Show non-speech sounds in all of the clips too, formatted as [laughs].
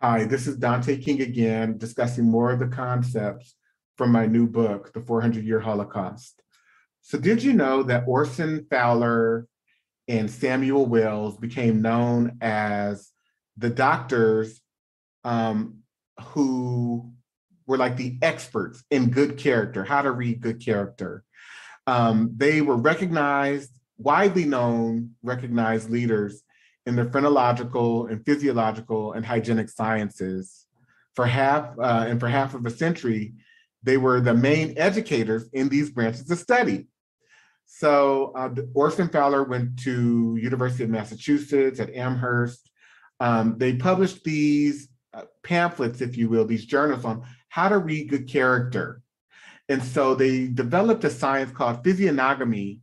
Hi, this is Dante King again, discussing more of the concepts from my new book, The 400 Year Holocaust. So did you know that Orson Fowler and Samuel Wells became known as the doctors um, who were like the experts in good character, how to read good character. Um, they were recognized, widely known, recognized leaders in the phrenological and physiological and hygienic sciences. For half, uh, and for half of a century, they were the main educators in these branches of study. So uh, Orson Fowler went to University of Massachusetts at Amherst. Um, they published these uh, pamphlets, if you will, these journals on how to read good character. And so they developed a science called physiognomy,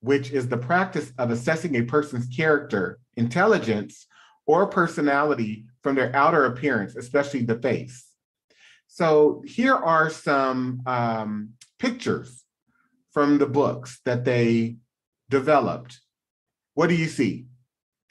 which is the practice of assessing a person's character, intelligence, or personality from their outer appearance, especially the face. So here are some um, pictures from the books that they developed. What do you see?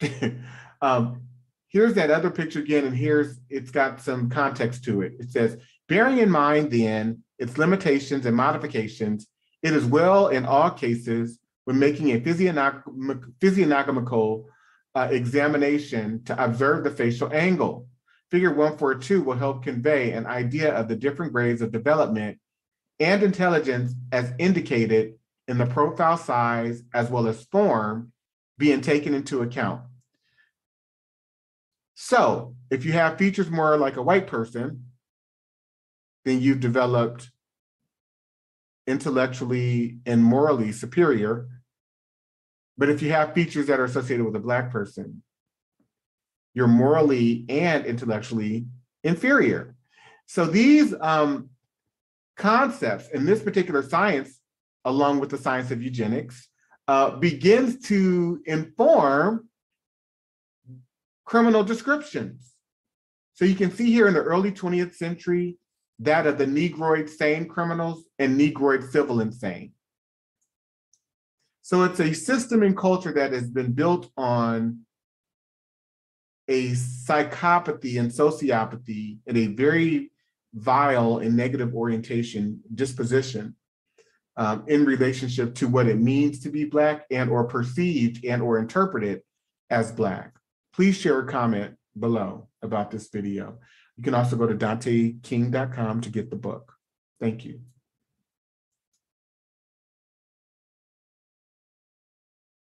[laughs] um, here's that other picture again, and here's, it's got some context to it. It says, bearing in mind then its limitations and modifications, it is well in all cases when making a physiognomical uh, examination to observe the facial angle. Figure 142 will help convey an idea of the different grades of development and intelligence as indicated in the profile size as well as form being taken into account. So if you have features more like a white person, then you've developed intellectually and morally superior but if you have features that are associated with a Black person, you're morally and intellectually inferior. So these um, concepts in this particular science, along with the science of eugenics, uh, begins to inform criminal descriptions. So you can see here in the early 20th century, that of the Negroid sane criminals and Negroid civil insane. So it's a system and culture that has been built on a psychopathy and sociopathy and a very vile and negative orientation disposition um, in relationship to what it means to be Black and or perceived and or interpreted as Black. Please share a comment below about this video. You can also go to danteking.com to get the book. Thank you.